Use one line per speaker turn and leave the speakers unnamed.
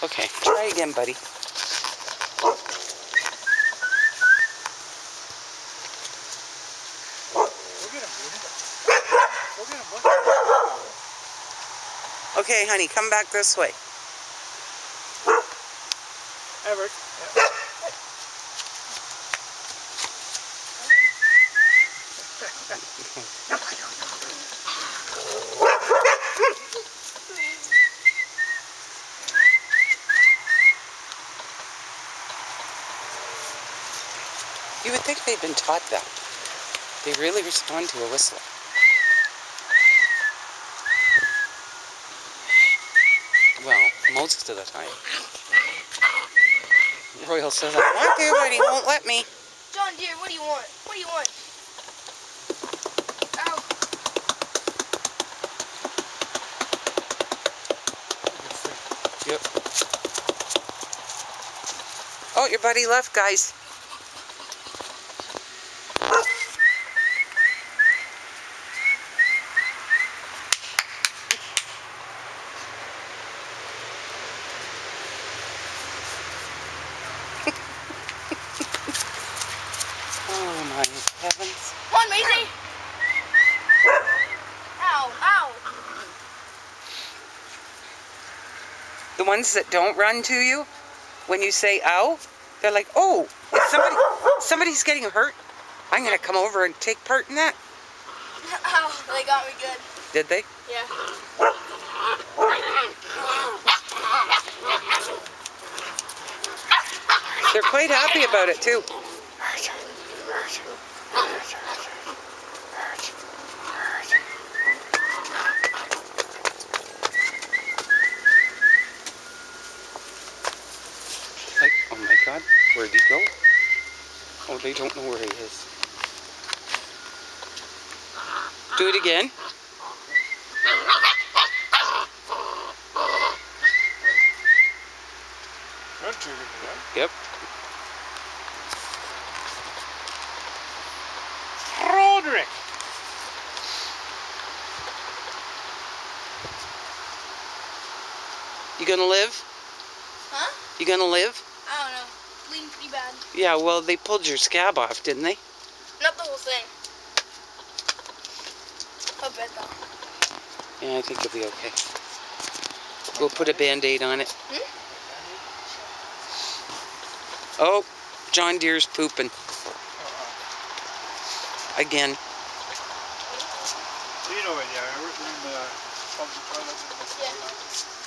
Okay, try again, buddy.
Go get him, Judy. Go get him, bud.
Okay, honey, come back this way.
Everett.
You would think they'd been taught that. They really respond to a whistle. Well, most of the time. Royal says, I want to, but he won't let me.
John Deere, what do you want? What do you want? Ow.
Yep. Oh, your buddy left, guys. oh my heavens.
Come on, Maisie. Ow, ow.
The ones that don't run to you, when you say ow, they're like, oh, is somebody, somebody's getting hurt. I'm going to come over and take part in that.
Ow, they got me good.
Did they?
Yeah.
They're quite happy about it too. Like, oh my god, where'd he go? Oh, they don't know where he is. Do it again.
Good, Judy. Yeah.
Yep. You gonna live?
Huh?
You gonna live?
I don't know. Bleeding pretty bad.
Yeah, well, they pulled your scab off, didn't they?
Not the whole thing. A bit though.
Yeah, I think you'll be okay. We'll put a band-aid on it.
Hmm?
Oh, John Deere's pooping. Again.
You know it, yeah. Everett in the public toilet.
Yeah.